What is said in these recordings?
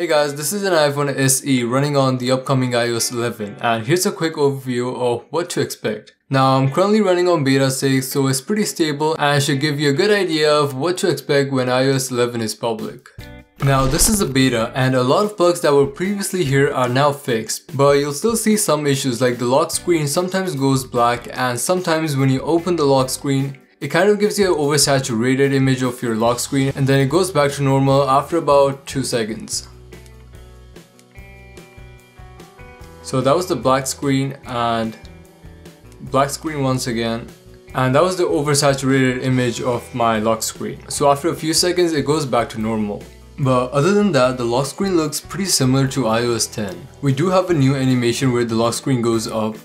Hey guys, this is an iPhone SE running on the upcoming iOS 11 and here's a quick overview of what to expect. Now I'm currently running on beta 6 so it's pretty stable and should give you a good idea of what to expect when iOS 11 is public. Now this is a beta and a lot of bugs that were previously here are now fixed but you'll still see some issues like the lock screen sometimes goes black and sometimes when you open the lock screen it kind of gives you an oversaturated image of your lock screen and then it goes back to normal after about 2 seconds. So that was the black screen and black screen once again. And that was the oversaturated image of my lock screen. So after a few seconds it goes back to normal. But other than that, the lock screen looks pretty similar to iOS 10. We do have a new animation where the lock screen goes up.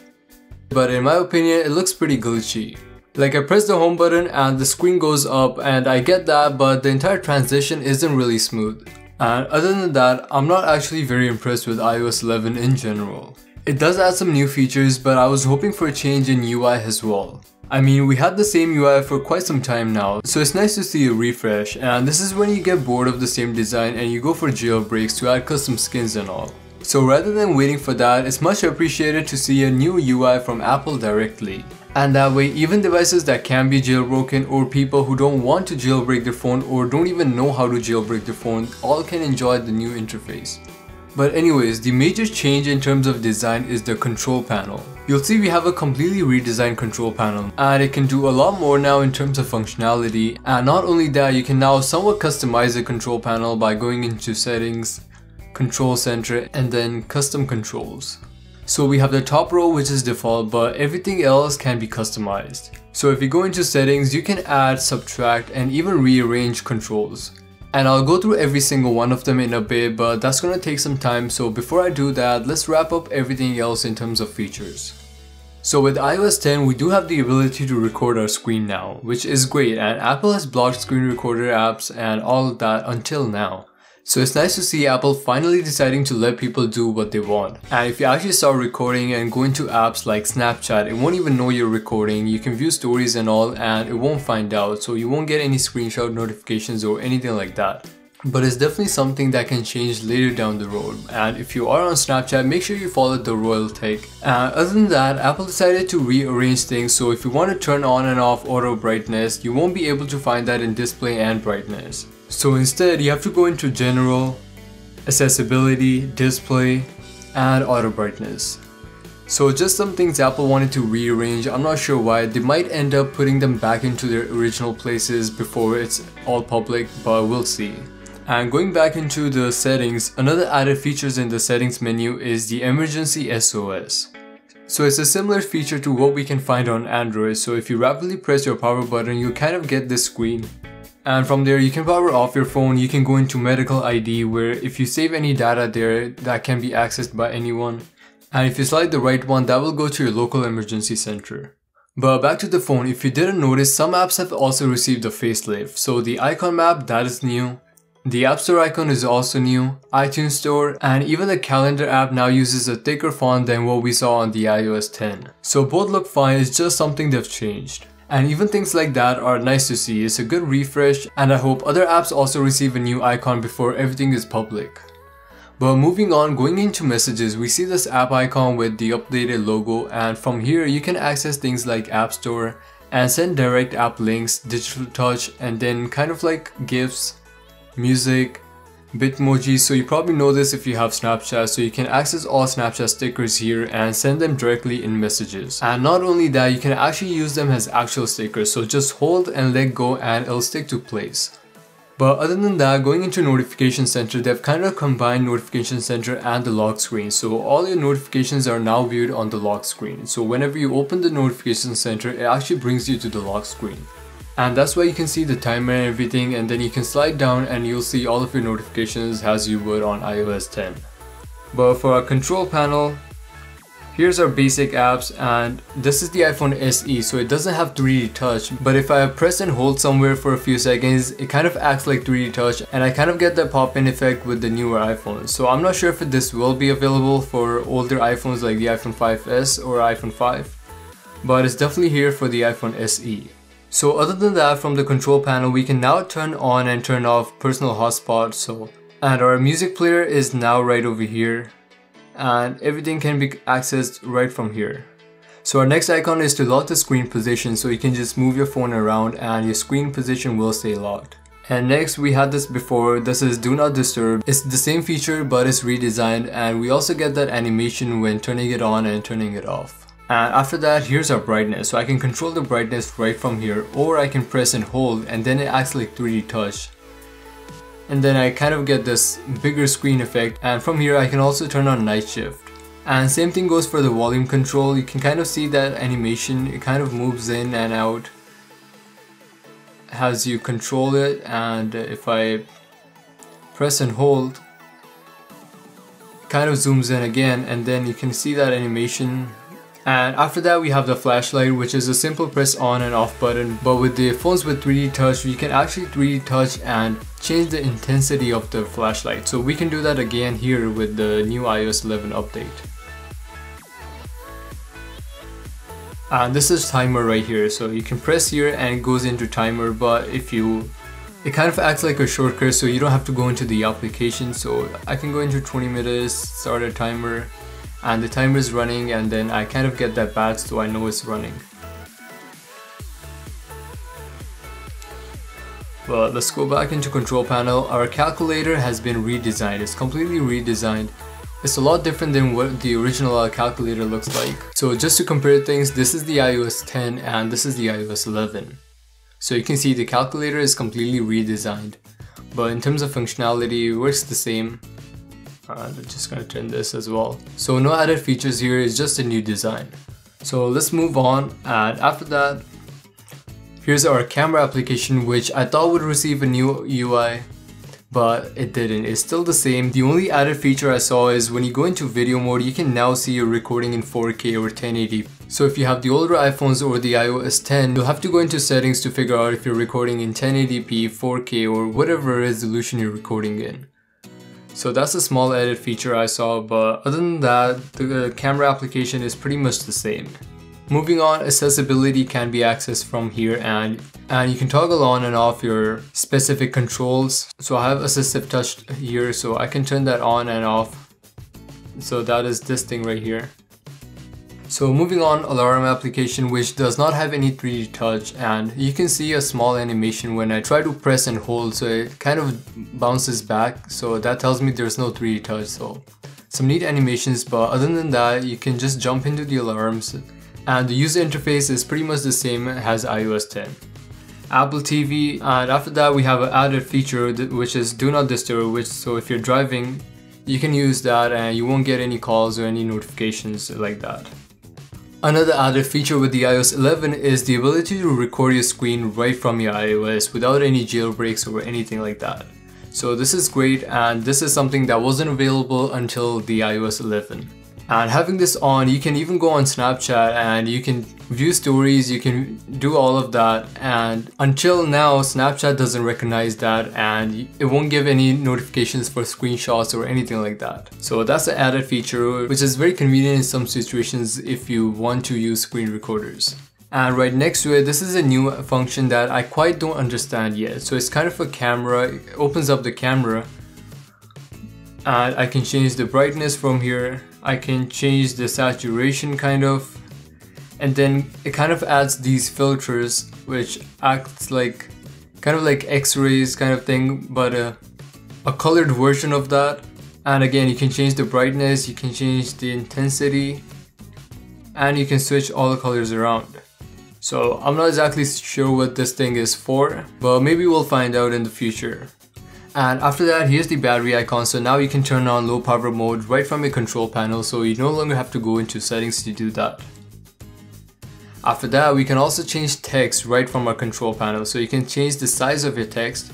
But in my opinion, it looks pretty glitchy. Like I press the home button and the screen goes up and I get that but the entire transition isn't really smooth. And other than that, I'm not actually very impressed with iOS 11 in general. It does add some new features, but I was hoping for a change in UI as well. I mean, we had the same UI for quite some time now, so it's nice to see a refresh, and this is when you get bored of the same design and you go for jailbreaks to add custom skins and all. So rather than waiting for that, it's much appreciated to see a new UI from Apple directly. And that way, even devices that can be jailbroken or people who don't want to jailbreak their phone or don't even know how to jailbreak their phone all can enjoy the new interface. But anyways, the major change in terms of design is the control panel. You'll see we have a completely redesigned control panel and it can do a lot more now in terms of functionality and not only that you can now somewhat customize the control panel by going into settings, control center and then custom controls. So we have the top row which is default but everything else can be customized. So if you go into settings you can add, subtract and even rearrange controls. And I'll go through every single one of them in a bit but that's gonna take some time so before I do that let's wrap up everything else in terms of features. So with iOS 10 we do have the ability to record our screen now which is great and Apple has blocked screen recorder apps and all of that until now. So it's nice to see Apple finally deciding to let people do what they want. And if you actually start recording and go into apps like Snapchat, it won't even know you're recording. You can view stories and all and it won't find out. So you won't get any screenshot notifications or anything like that. But it's definitely something that can change later down the road. And if you are on Snapchat, make sure you follow the royal tech. And other than that, Apple decided to rearrange things. So if you want to turn on and off auto brightness, you won't be able to find that in display and brightness. So instead, you have to go into general, accessibility, display, and auto brightness. So just some things Apple wanted to rearrange, I'm not sure why, they might end up putting them back into their original places before it's all public, but we'll see. And going back into the settings, another added features in the settings menu is the emergency SOS. So it's a similar feature to what we can find on Android, so if you rapidly press your power button, you kind of get this screen and from there you can power off your phone you can go into medical ID where if you save any data there that can be accessed by anyone and if you slide the right one that will go to your local emergency center. But back to the phone, if you didn't notice, some apps have also received a facelift. So the icon map, that is new. The App Store icon is also new, iTunes Store, and even the calendar app now uses a thicker font than what we saw on the iOS 10. So both look fine, it's just something they've changed. And even things like that are nice to see, it's a good refresh and I hope other apps also receive a new icon before everything is public. But moving on, going into messages, we see this app icon with the updated logo and from here you can access things like App Store and send direct app links, digital touch and then kind of like GIFs, music, Bitmoji, so you probably know this if you have Snapchat, so you can access all Snapchat stickers here and send them directly in messages. And not only that, you can actually use them as actual stickers, so just hold and let go and it'll stick to place. But other than that, going into Notification Center, they've kind of combined Notification Center and the lock screen. So all your notifications are now viewed on the lock screen. So whenever you open the Notification Center, it actually brings you to the lock screen and that's why you can see the timer and everything and then you can slide down and you'll see all of your notifications as you would on iOS 10. But for our control panel, here's our basic apps and this is the iPhone SE so it doesn't have 3D touch but if I press and hold somewhere for a few seconds it kind of acts like 3D touch and I kind of get that pop-in effect with the newer iPhones so I'm not sure if this will be available for older iPhones like the iPhone 5s or iPhone 5 but it's definitely here for the iPhone SE. So other than that from the control panel we can now turn on and turn off personal hotspot so And our music player is now right over here and everything can be accessed right from here. So our next icon is to lock the screen position so you can just move your phone around and your screen position will stay locked. And next we had this before, this is do not disturb. It's the same feature but it's redesigned and we also get that animation when turning it on and turning it off. And after that here's our brightness so I can control the brightness right from here or I can press and hold and then it acts like 3D touch. And then I kind of get this bigger screen effect and from here I can also turn on night shift. And same thing goes for the volume control, you can kind of see that animation, it kind of moves in and out as you control it and if I press and hold kind of zooms in again and then you can see that animation and after that we have the flashlight which is a simple press on and off button. But with the phones with 3D touch we can actually 3D touch and change the intensity of the flashlight. So we can do that again here with the new iOS 11 update. And this is timer right here. So you can press here and it goes into timer. But if you it kind of acts like a shortcut so you don't have to go into the application. So I can go into 20 minutes start a timer and the timer is running and then I kind of get that badge so I know it's running. Well, let's go back into control panel. Our calculator has been redesigned. It's completely redesigned. It's a lot different than what the original uh, calculator looks like. So just to compare things, this is the iOS 10 and this is the iOS 11. So you can see the calculator is completely redesigned. But in terms of functionality, it works the same and I'm just gonna turn this as well. So no added features here, it's just a new design. So let's move on and after that, here's our camera application which I thought would receive a new UI but it didn't. It's still the same. The only added feature I saw is when you go into video mode, you can now see your recording in 4K or 1080p. So if you have the older iPhones or the iOS 10, you'll have to go into settings to figure out if you're recording in 1080p, 4K or whatever resolution you're recording in. So that's a small edit feature I saw, but other than that, the uh, camera application is pretty much the same. Moving on, accessibility can be accessed from here and, and you can toggle on and off your specific controls. So I have assistive touch here, so I can turn that on and off. So that is this thing right here. So moving on, alarm application which does not have any 3D touch and you can see a small animation when I try to press and hold so it kind of bounces back so that tells me there's no 3D touch so some neat animations but other than that you can just jump into the alarms and the user interface is pretty much the same as iOS 10. Apple TV and after that we have an added feature which is do not disturb which so if you're driving you can use that and you won't get any calls or any notifications like that. Another added feature with the iOS 11 is the ability to record your screen right from your iOS without any jailbreaks or anything like that. So this is great and this is something that wasn't available until the iOS 11. And having this on, you can even go on Snapchat and you can view stories, you can do all of that. And until now, Snapchat doesn't recognize that and it won't give any notifications for screenshots or anything like that. So that's an added feature, which is very convenient in some situations if you want to use screen recorders. And right next to it, this is a new function that I quite don't understand yet. So it's kind of a camera, it opens up the camera and I can change the brightness from here I can change the saturation kind of. And then it kind of adds these filters which acts like kind of like x-rays kind of thing but a, a colored version of that. And again you can change the brightness you can change the intensity and you can switch all the colors around. So I'm not exactly sure what this thing is for but maybe we'll find out in the future and after that, here's the battery icon. So now you can turn on low power mode right from your control panel. So you no longer have to go into settings to do that. After that, we can also change text right from our control panel. So you can change the size of your text.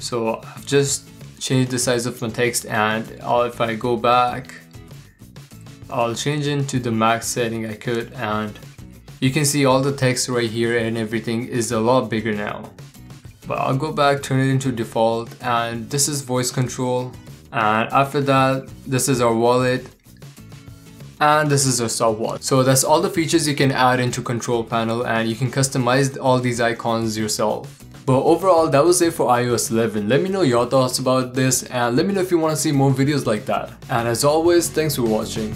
So I've just changed the size of my text and if I go back, I'll change into the max setting I could and you can see all the text right here and everything is a lot bigger now but I'll go back turn it into default and this is voice control and after that this is our wallet and this is our stopwatch. So that's all the features you can add into control panel and you can customize all these icons yourself. But overall, that was it for iOS 11. Let me know your thoughts about this and let me know if you want to see more videos like that. And as always, thanks for watching.